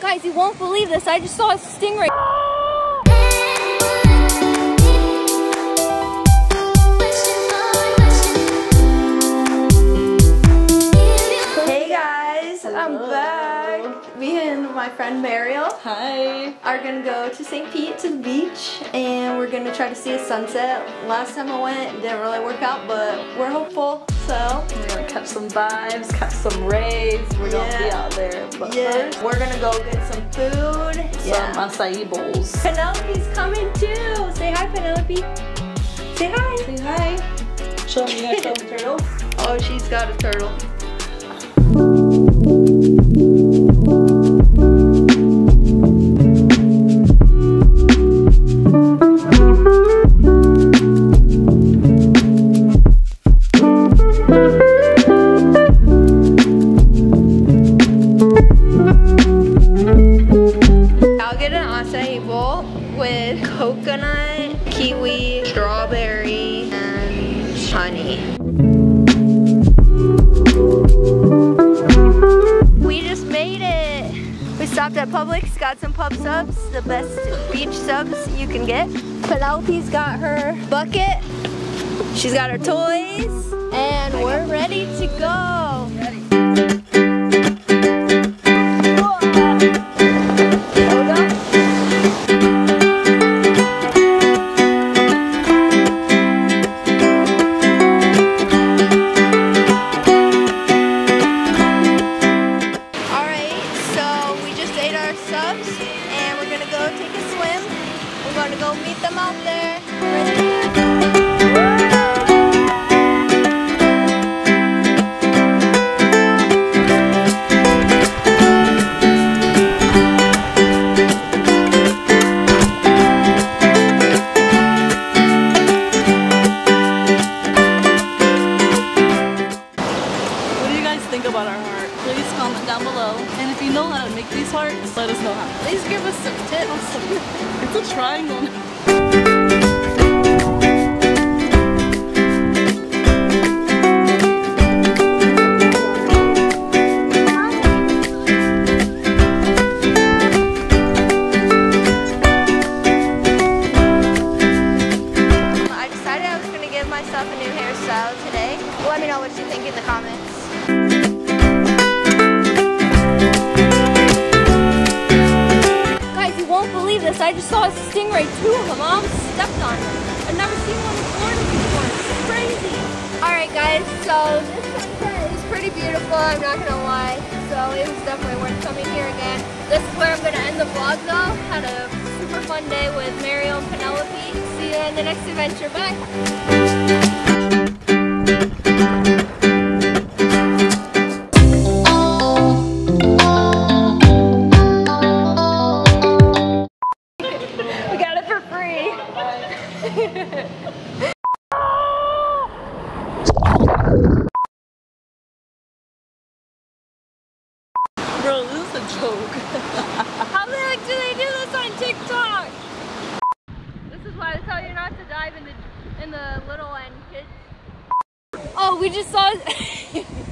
Guys, you won't believe this. I just saw a stingray. Hey guys, I'm back. Me and my friend Mariel Hi. are gonna go to St. Pete to the beach and we're gonna try to see a sunset. Last time I went, it didn't really work out, but we're hopeful. So, We're gonna catch some vibes, catch some rays. We're gonna be out there. But yeah, first, we're gonna go get some food. some acai bowls. Penelope's coming too. Say hi, Penelope. Say hi. Say hi. Show me your show the turtle. Oh, she's got a turtle. Strawberry, and honey. We just made it. We stopped at Publix, got some pub subs, the best beach subs you can get. Penelope's got her bucket. She's got her toys, and we're ready to go. Here Please comment down below. And if you know how to make these hearts, let us know how. Please give us some tips. It's a triangle. Myself a new hairstyle today. Let me know what you think in the comments. Just saw a stingray. Two of them. Mom stepped on them. I've never seen one in Florida before. It's crazy. Alright guys, so this is pretty beautiful, I'm not gonna lie. So it was definitely worth coming here again. This is where I'm to end the vlog though. Had a super fun day with Mario and Penelope. See you in the next adventure. Bye. Bro, this is a joke. How the heck do they do this on TikTok? This is why I tell you not to dive in the in the little end, kids. Oh, we just saw